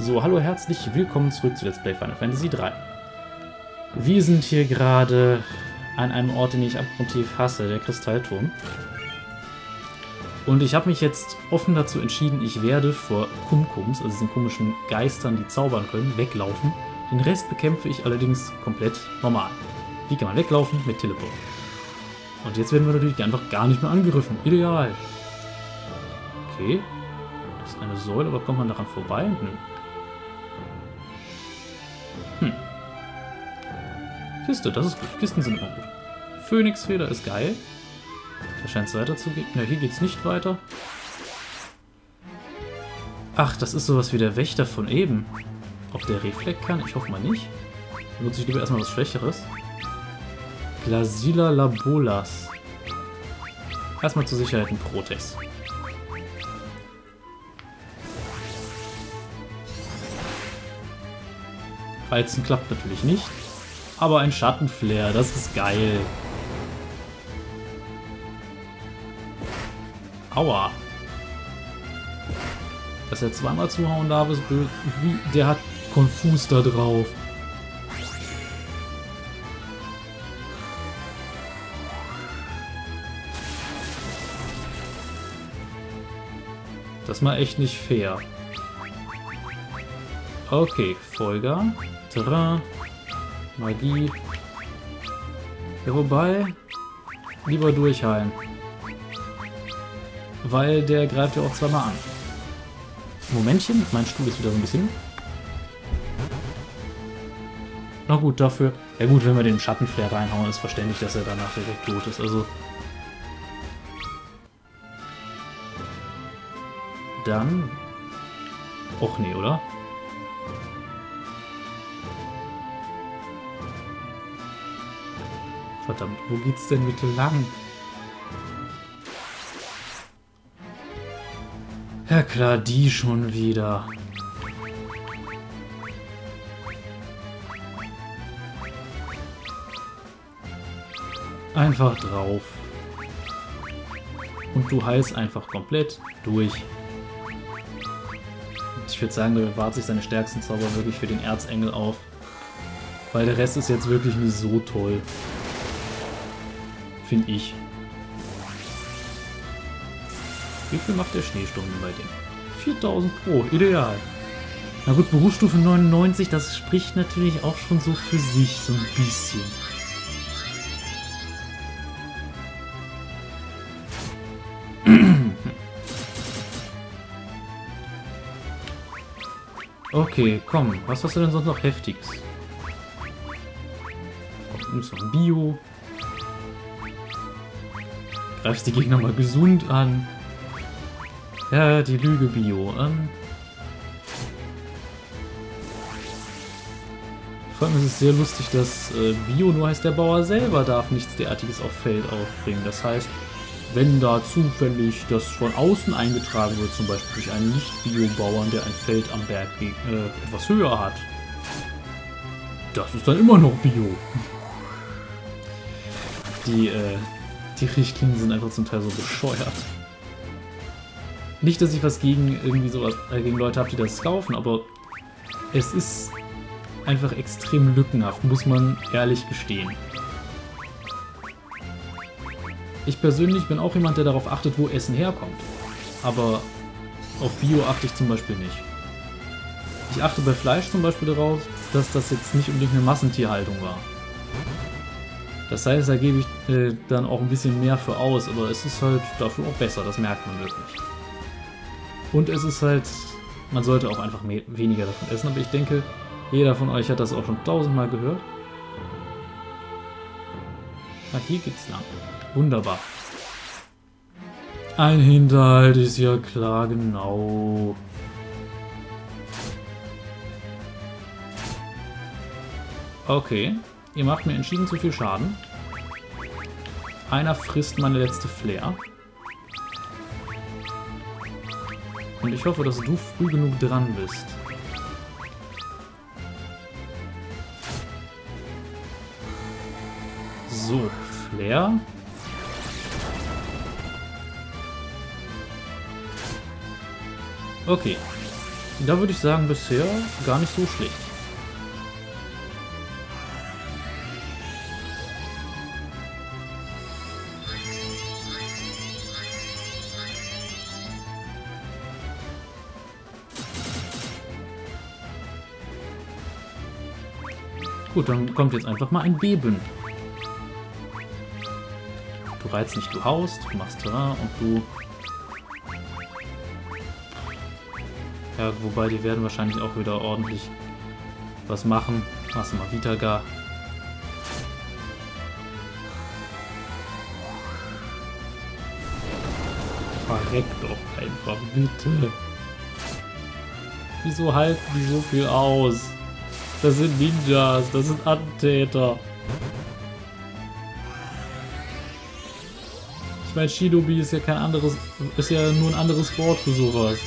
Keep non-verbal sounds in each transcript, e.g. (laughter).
So, hallo, herzlich willkommen zurück zu Let's Play Final Fantasy 3. Wir sind hier gerade an einem Ort, den ich abgrundtief hasse, der Kristallturm. Und ich habe mich jetzt offen dazu entschieden, ich werde vor Kumkums, also diesen komischen Geistern, die zaubern können, weglaufen. Den Rest bekämpfe ich allerdings komplett normal. Wie kann man weglaufen? Mit Teleport. Und jetzt werden wir natürlich einfach gar nicht mehr angegriffen. Ideal. Okay. Das ist eine Säule, aber kommt man daran vorbei? Nö. Kiste, das ist gut. Kisten sind immer gut. Phönixfeder ist geil. Da scheint es weiterzugehen. Ja, hier geht es nicht weiter. Ach, das ist sowas wie der Wächter von eben. Ob der Reflekt kann? Ich hoffe mal nicht. Benutze ich lieber erstmal was Schwächeres. Glasila Labolas. Erstmal zur Sicherheit ein Protex. Reizen klappt natürlich nicht. Aber ein Schattenflair, das ist geil. Aua. Dass er zweimal zuhauen darf, ist blöd. Der hat Konfus da drauf. Das ist mal echt nicht fair. Okay, Folger. Terrain. Magie. Ja, wobei, lieber durchheilen. Weil der greift ja auch zweimal an. Momentchen, mein Stuhl ist wieder so ein bisschen... Na gut, dafür... Ja gut, wenn wir den Schattenflair reinhauen, ist verständlich, dass er danach direkt tot ist. Also... Dann... Och nee, oder? Verdammt, wo geht's denn bitte lang? Ja klar, die schon wieder. Einfach drauf. Und du heilst einfach komplett durch. Ich würde sagen, der bewahrt sich seine stärksten Zauber wirklich für den Erzengel auf. Weil der Rest ist jetzt wirklich nicht so toll. Finde ich. Wie viel macht der Schneesturm bei dem? 4000 pro, ideal. Na gut, Berufsstufe 99, das spricht natürlich auch schon so für sich, so ein bisschen. (clears throat) Okay, komm, was hast du denn sonst noch Heftiges? Komm, ist noch ein Bio. Greifst die Gegner mal gesund an. Ja, die Lüge Bio. Ähm Vor allem ist es sehr lustig, dass äh, Bio nur heißt, der Bauer selber darf nichts derartiges auf Feld aufbringen. Das heißt, wenn da zufällig das von außen eingetragen wird, zum Beispiel durch einen Nicht-Bio-Bauern, der ein Feld am Berg äh, etwas höher hat, das ist dann immer noch Bio. (laughs) Die, äh, die Richtlinien sind einfach zum Teil so bescheuert. Nicht, dass ich was gegen irgendwie sowas, äh, gegen Leute habe, die das kaufen, aber es ist einfach extrem lückenhaft, muss man ehrlich gestehen. Ich persönlich bin auch jemand, der darauf achtet, wo Essen herkommt. Aber auf Bio achte ich zum Beispiel nicht. Ich achte bei Fleisch zum Beispiel darauf, dass das jetzt nicht unbedingt eine Massentierhaltung war. Das heißt, da gebe ich äh, dann auch ein bisschen mehr für aus, aber es ist halt dafür auch besser, das merkt man wirklich. Und es ist halt, man sollte auch einfach mehr, weniger davon essen, aber ich denke, jeder von euch hat das auch schon tausendmal gehört. Ah, hier geht's lang. Wunderbar. Ein Hinterhalt ist ja klar, genau. Okay, ihr macht mir entschieden zu viel Schaden. Einer frisst meine letzte Flair. Und ich hoffe, dass du früh genug dran bist. So, Flair. Okay. Da würde ich sagen, bisher gar nicht so schlecht. Gut, dann kommt jetzt einfach mal ein Beben. Du reizt nicht, du haust, du machst Terrain und du... Ja, wobei die werden wahrscheinlich auch wieder ordentlich was machen. Machst du mal Vitaga. Verreck doch einfach, bitte. Wieso halten die so viel aus? Das sind Ninjas, das sind Attentäter. Ich meine, Shinobi ist ja kein anderes, ist ja nur ein anderes Wort für sowas.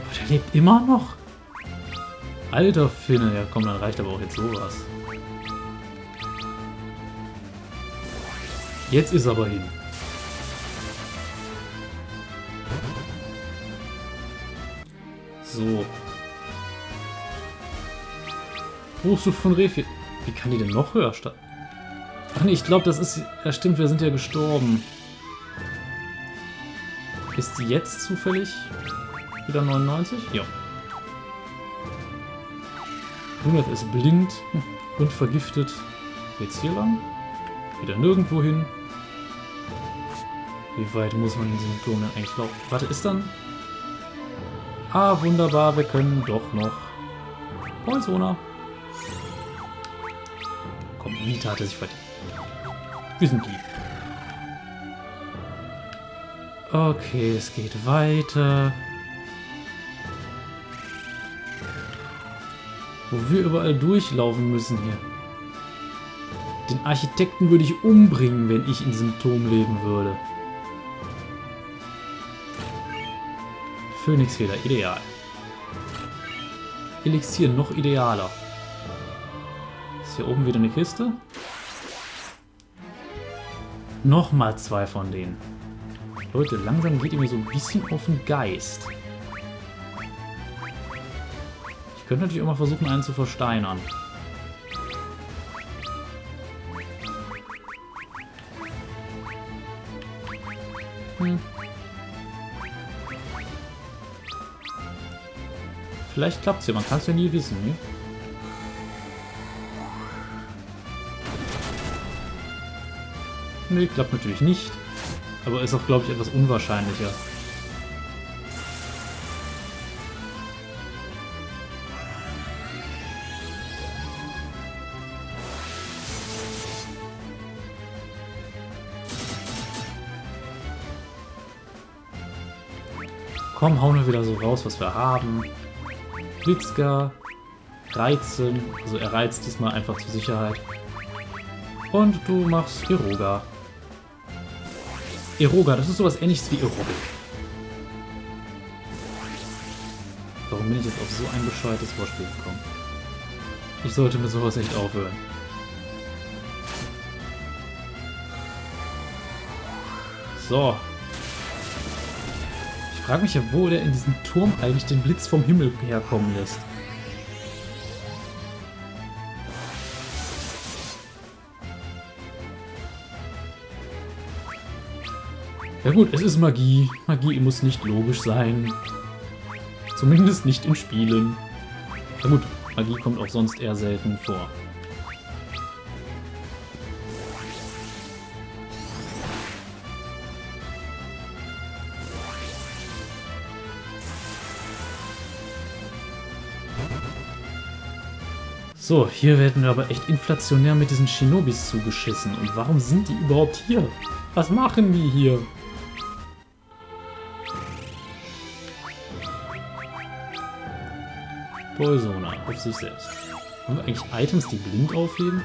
Oh, der lebt immer noch? Alter Finne, ja komm, dann reicht aber auch jetzt sowas. Jetzt ist aber hin. So. Hochstufe von Refi. Wie kann die denn noch höher starten? Ach nee, ich glaube, das ist... Ja stimmt, wir sind ja gestorben. Ist die jetzt zufällig wieder 99? Ja. Luneth ist blind und vergiftet. Jetzt hier lang? Wieder nirgendwo hin. Wie weit muss man in diesem Turm eigentlich laufen? Warte, ist dann... Ah, wunderbar, wir können doch noch. Poisona. Komm, Vita hat er sich verdient. Wir sind lieb. Okay, es geht weiter. Wo wir überall durchlaufen müssen hier. Den Architekten würde ich umbringen, wenn ich in diesem Turm leben würde. Phönixfeder, ideal. Elixier, noch idealer. Ist hier oben wieder eine Kiste? Nochmal zwei von denen. Leute, langsam geht ihr mir so ein bisschen auf den Geist. Ich könnte natürlich auch mal versuchen, einen zu versteinern. Hm. Vielleicht klappt es ja, man kann es ja nie wissen, ne? Nee, klappt natürlich nicht. Aber ist auch, glaube ich, etwas unwahrscheinlicher. Komm, hauen wir wieder so raus, was wir haben. Blitzka, Reizen, also er reizt diesmal einfach zur Sicherheit. Und du machst Eroga. Eroga, das ist sowas ähnliches wie Aerobic. Warum bin ich jetzt auf so ein bescheuertes Vorspiel gekommen? Ich sollte mit sowas echt aufhören. So. Ich frage mich ja, wo der in diesem Turm eigentlich den Blitz vom Himmel herkommen lässt. Ja gut, es ist Magie. Magie muss nicht logisch sein. Zumindest nicht in Spielen. Na gut, Magie kommt auch sonst eher selten vor. So, hier werden wir aber echt inflationär mit diesen Shinobis zugeschissen. Und warum sind die überhaupt hier? Was machen die hier? Poisona auf sich selbst. Haben wir eigentlich Items, die blind aufheben?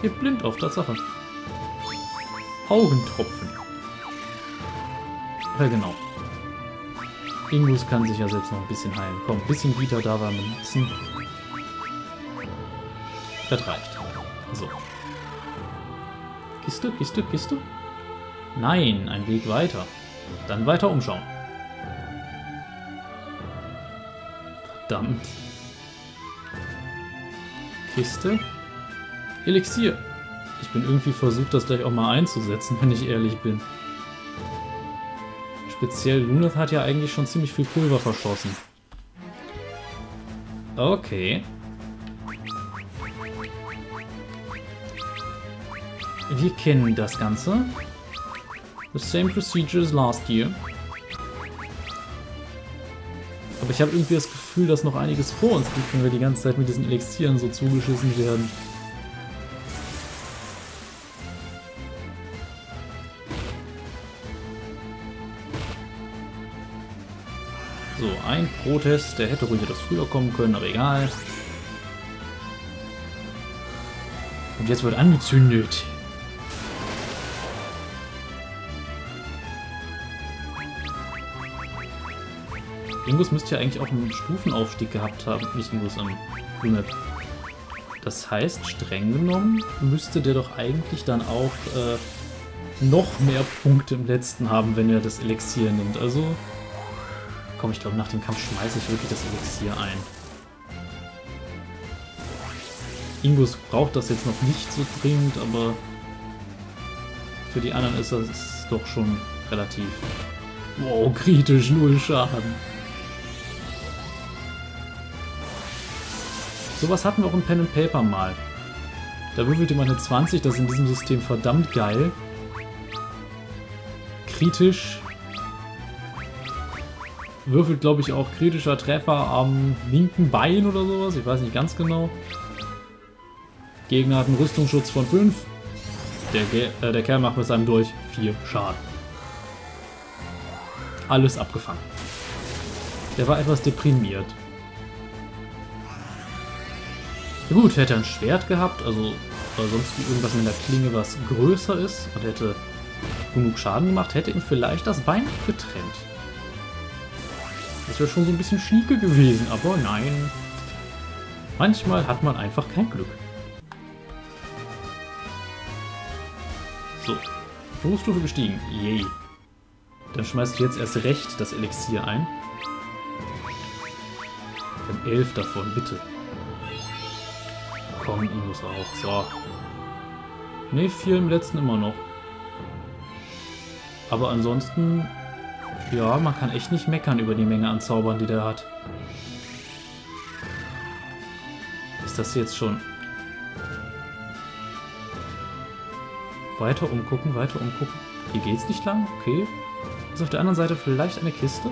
Hebt blind auf, Tatsache. Augentropfen. Ja, genau. Ingus kann sich ja selbst noch ein bisschen heilen. Komm, ein bisschen Vita da war benutzen. Das reicht. So. Kiste, Kiste, Kiste? Nein, ein Weg weiter. Dann weiter umschauen. Verdammt. Kiste. Elixier. Ich bin irgendwie versucht, das gleich auch mal einzusetzen, wenn ich ehrlich bin. Speziell Luneth hat ja eigentlich schon ziemlich viel Pulver verschossen. Okay. Wir kennen das Ganze. The same procedure as last year. Aber ich habe irgendwie das Gefühl, dass noch einiges vor uns liegt, wenn wir die ganze Zeit mit diesen Elixieren so zugeschissen werden. Ein Protest, der hätte ruhig etwas früher kommen können, aber egal. Und jetzt wird angezündet. Ingus müsste ja eigentlich auch einen Stufenaufstieg gehabt haben, nicht Ingus am Lunat. Das heißt, streng genommen müsste der doch eigentlich dann auch äh, noch mehr Punkte im letzten haben, wenn er das Elixier nimmt. Also Komm, ich glaube, nach dem Kampf schmeiße ich wirklich das Elixier ein. Ingus braucht das jetzt noch nicht so dringend, aber für die anderen ist das doch schon relativ... Wow, kritisch, null Schaden. Sowas hatten wir auch in Pen and Paper mal. Da würfelte man eine 20, das ist in diesem System verdammt geil. Kritisch würfelt, glaube ich, auch kritischer Treffer am linken Bein oder sowas. Ich weiß nicht ganz genau. Gegner hat einen Rüstungsschutz von 5. Der, äh, der Kerl macht mit seinem Dolch 4 Schaden. Alles abgefangen. Der war etwas deprimiert. Ja gut, hätte er ein Schwert gehabt, also oder sonst irgendwas mit der Klinge, was größer ist und hätte genug Schaden gemacht, hätte ihm vielleicht das Bein getrennt. Das wäre schon so ein bisschen schnieke gewesen, aber nein. Manchmal hat man einfach kein Glück. So, Berufsstufe gestiegen. Yay. Dann schmeißt du jetzt erst recht das Elixier ein. Dann elf davon, bitte. Komm, Inus auch. So. Ne, vier im letzten immer noch. Aber ansonsten ja, man kann echt nicht meckern über die Menge an Zaubern, die der hat. Ist das jetzt schon... Weiter umgucken, weiter umgucken. Hier geht's nicht lang, okay. Ist auf der anderen Seite vielleicht eine Kiste?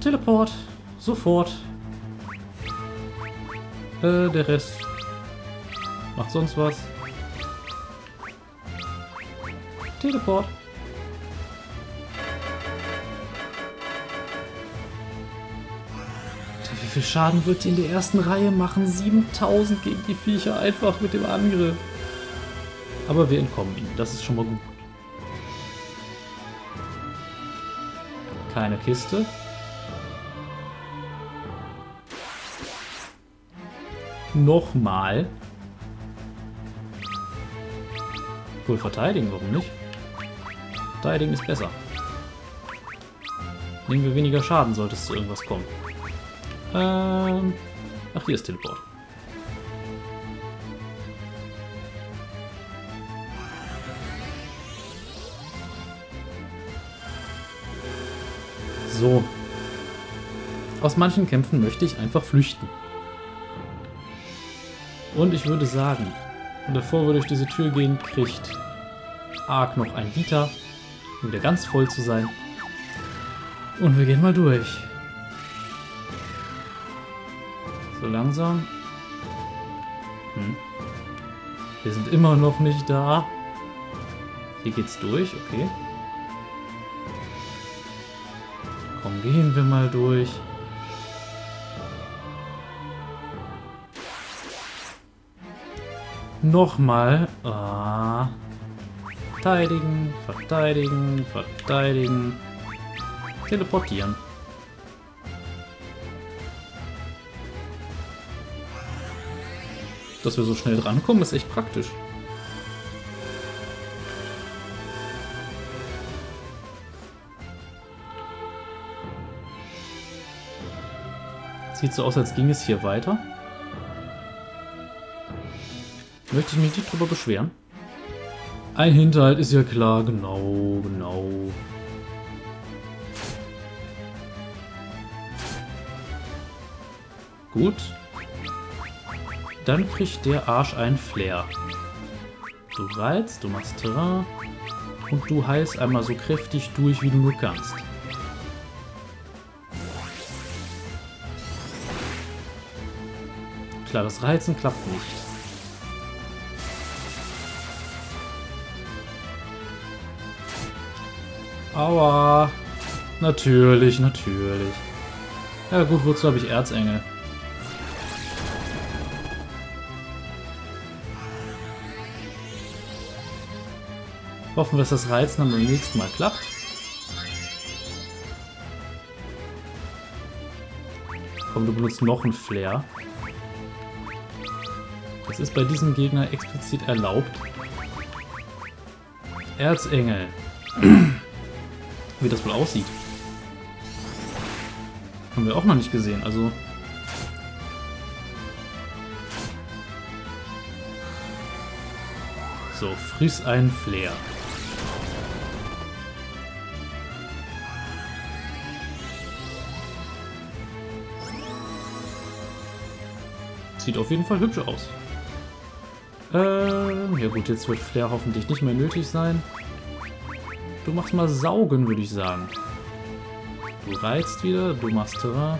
Teleport. Sofort. Äh, der Rest macht sonst was. Teleport. Wie viel Schaden wird die in der ersten Reihe machen? 7000 gegen die Viecher einfach mit dem Angriff. Aber wir entkommen ihnen. Das ist schon mal gut. Keine Kiste. Nochmal. Wohl verteidigen, warum nicht? Verteidigen ist besser. Nehmen wir weniger Schaden, sollte es zu irgendwas kommen. Ähm, ach, hier ist Teleport. So. Aus manchen Kämpfen möchte ich einfach flüchten. Und ich würde sagen, bevor wir durch diese Tür gehen, kriegt Ark noch ein Vita um wieder ganz voll zu sein. Und wir gehen mal durch. So langsam. Hm. Wir sind immer noch nicht da. Hier geht's durch, okay. Komm, gehen wir mal durch. Nochmal. Ah. Verteidigen, verteidigen, verteidigen. Teleportieren. Dass wir so schnell drankommen, ist echt praktisch. Sieht so aus, als ging es hier weiter. Möchte ich mich nicht drüber beschweren. Ein Hinterhalt ist ja klar, genau, genau. Gut. Dann kriegt der Arsch einen Flair. Du reizt, du machst Terrain und du heilst einmal so kräftig durch, wie du nur kannst. Klar, das Reizen klappt nicht. Aua. Natürlich, natürlich. Ja gut, wozu habe ich Erzengel? Hoffen wir, dass das Reizen dann beim nächsten Mal klappt. Komm, du benutzt noch einen Flair. Das ist bei diesem Gegner explizit erlaubt. Erzengel. Wie das wohl aussieht. Haben wir auch noch nicht gesehen, also... So, friss einen Flair. Sieht auf jeden Fall hübsch aus. Ähm, ja gut, jetzt wird Flair hoffentlich nicht mehr nötig sein. Du machst mal Saugen, würde ich sagen. Du reizt wieder, du machst Terrain.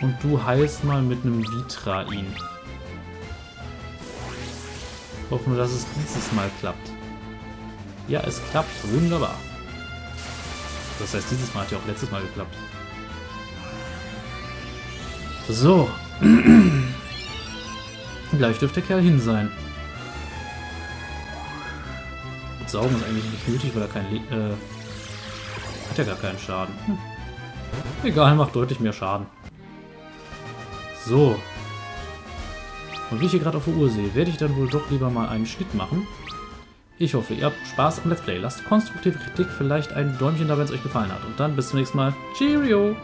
Und du heilst mal mit einem Vitra ihn. Hoffen wir, dass es dieses Mal klappt. Ja, es klappt. Wunderbar. Das heißt, dieses Mal hat ja auch letztes Mal geklappt. So. (clears throat) Gleich dürfte der Kerl hin sein. Mit Saugen ist eigentlich nicht nötig, weil er kein... Le äh, hat ja gar keinen Schaden. Hm. Egal, macht deutlich mehr Schaden. So. Und wie ich hier gerade auf der Uhr sehe, werde ich dann wohl doch lieber mal einen Schnitt machen. Ich hoffe, ihr habt Spaß am Let's Play. Lasst konstruktive Kritik, vielleicht ein Däumchen da, wenn es euch gefallen hat. Und dann bis zum nächsten Mal. Cheerio!